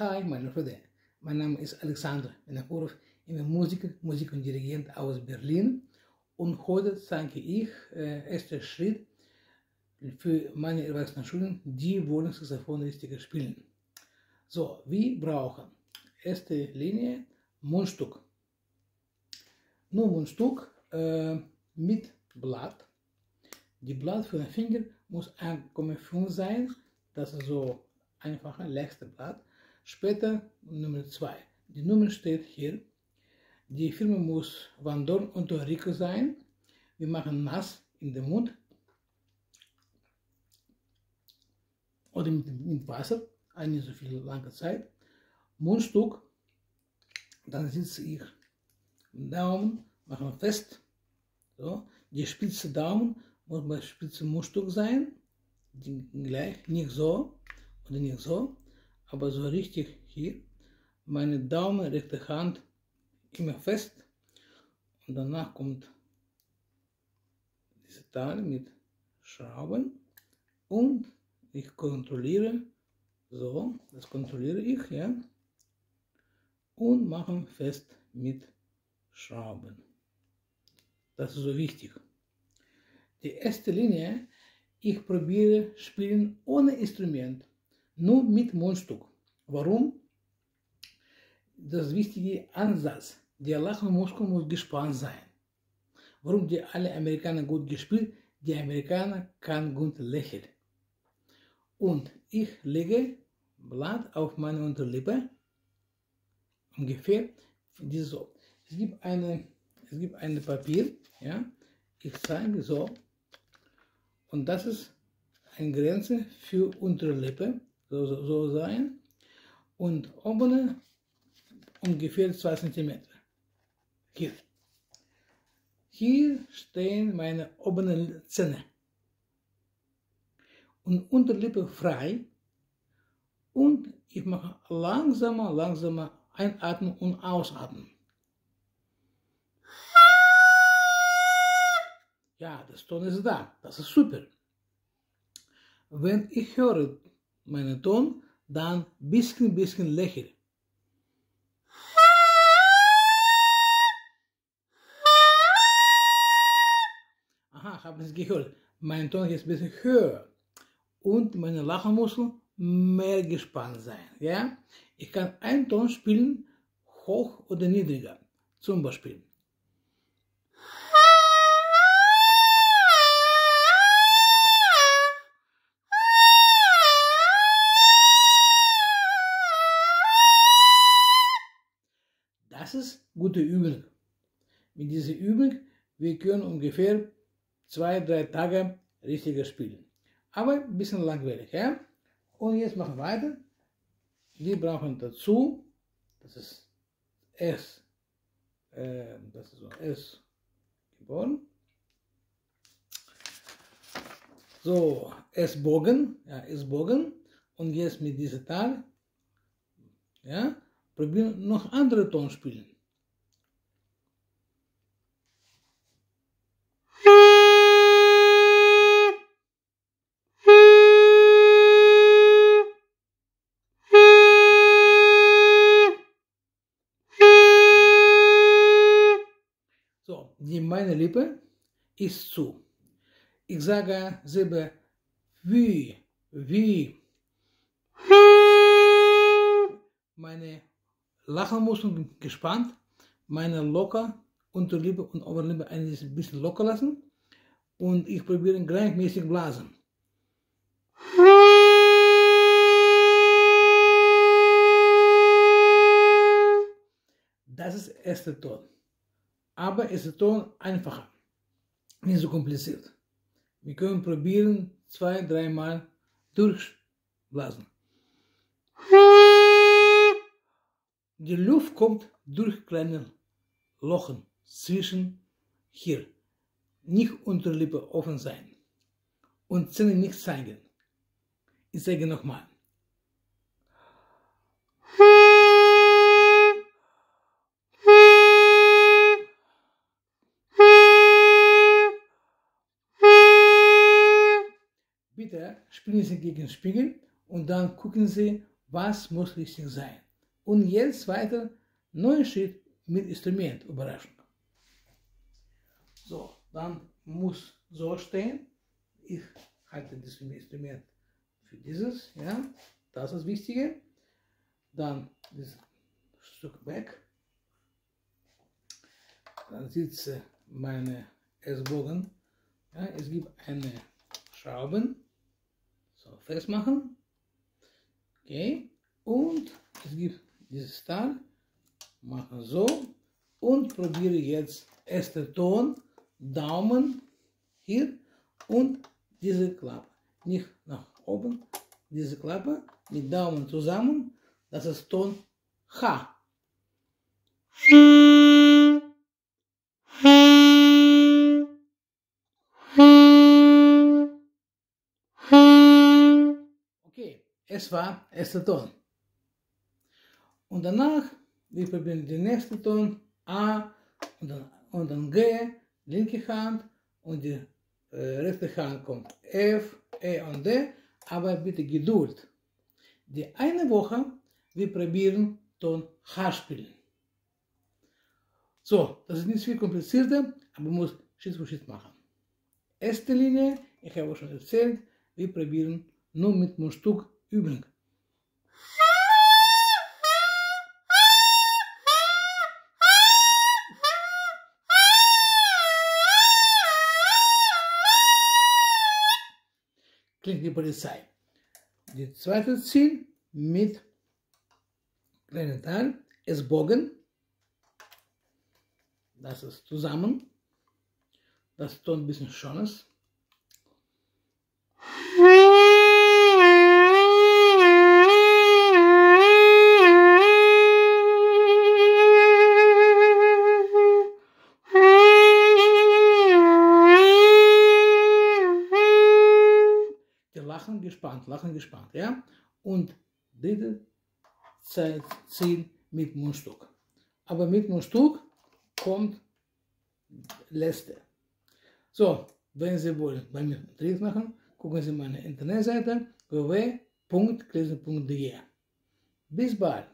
Hi, meine Freunde. Mein Name ist Alexander Menakurov. Ich bin Musiker, Musik und Dirigent aus Berlin. Und heute zeige ich äh, ersten Schritt für meine erwachsenen Schulen, die wollen Saxophon richtig spielen. So, wir brauchen erste Linie Mundstück. Nur Mundstück äh, mit Blatt. Die Blatt für den Finger muss 1,5 sein. Das ist so einfache, leichte Blatt. Später Nummer 2. Die Nummer steht hier. Die Firma muss Van Dorn und Rico sein. Wir machen nass in den Mund. Oder mit, mit Wasser, eine so viel lange Zeit. Mundstück, dann sitze ich Daumen, machen fest. So. Die spitze Daumen muss bei spitzem Mundstück sein. Die gleich, nicht so oder nicht so, aber so richtig hier. Meine Daumen, rechte Hand immer fest und danach kommt diese Teil mit Schrauben und ich kontrolliere, so, das kontrolliere ich, ja, und machen fest mit Schrauben. Das ist so wichtig. Die erste Linie, ich probiere spielen ohne Instrument, nur mit Mundstück. Warum? Das wichtige Ansatz. Der Lachenmuskel muss gespannt sein. Warum die alle Amerikaner gut gespielt? Die Amerikaner kann gut lächeln. Und ich lege Blatt auf meine Unterlippe. Ungefähr so. Es gibt eine, es gibt ein Papier, ja. Ich zeige so. Und das ist eine Grenze für Unterlippe, so, so, so sein. Und oben ungefähr 2 cm. Hier. Hier stehen meine oberen Zähne. Und Unterlippe frei. Und ich mache langsamer, langsamer einatmen und ausatmen. Ja, das Ton ist da. Das ist super. Wenn ich höre meinen Ton, dann bisschen, bisschen lächeln. Aha, haben Sie gehört. Mein Ton ist ein bisschen höher. Und meine Lachenmuskeln mehr gespannt sein. Ja? Ich kann einen Ton spielen, hoch oder niedriger. Zum Beispiel. Ist gute Übung. Mit dieser Übung, wir können ungefähr zwei, drei Tage richtiger spielen. Aber ein bisschen langweilig, ja? Und jetzt machen wir weiter. Wir brauchen dazu, das ist S, äh, das ist so S geboren. So, S-Bogen, ja, S-Bogen. Und jetzt mit dieser Teil, ja, probieren noch andere Ton spielen. So, die meine Lippe ist zu. Ich sage selber wie, wie. Meine Lachenmuskeln gespannt, meine locker Unterlippe und Oberlippe ein bisschen locker lassen und ich probiere gleichmäßig blasen. Das ist der erste Ton. Aber ist Ton einfacher, nicht so kompliziert. Wir können probieren, zwei, dreimal durchblasen. Die Luft kommt durch kleine Lochen zwischen hier. Nicht Unterlippe offen sein. Und Zähne nicht zeigen. Ich sage nochmal. Bitte spielen Sie gegen den Spiegel und dann gucken Sie was muss richtig sein. Und jetzt weiter, neuer Schritt mit Instrument, Überraschung. So, dann muss so stehen. Ich halte das Instrument für dieses, ja, das ist das Wichtige. Dann das Stück weg. Dann sitze meine S-Bogen. Ja, es gibt eine Schrauben, so festmachen. Okay, und es gibt dieses Teil, machen so und probiere jetzt erster Ton, Daumen hier und diese Klappe. Nicht nach oben, diese Klappe mit Daumen zusammen, das ist Ton H. Okay, es war erster Ton. Und danach, wir probieren den nächsten Ton, A und dann, und dann G, linke Hand und die äh, rechte Hand kommt F, E und D, aber bitte Geduld. Die eine Woche, wir probieren Ton H spielen. So, das ist nicht viel komplizierter, aber man muss Schritt für Schritt machen. Erste Linie, ich habe schon erzählt, wir probieren nur mit einem Stück Übung. Klingt wie Polizei. Die zweite Ziel mit kleinen Teil ist Bogen. Das ist zusammen. Das Ton ein bisschen schönes. Lachen gespannt, lachen gespannt, ja? Und dritte Zeit ziehen mit Mundstück. Aber mit Mundstück kommt letzte. So, wenn Sie wollen bei mir Unterricht machen, gucken Sie meine Internetseite www.klesen.de. Bis bald!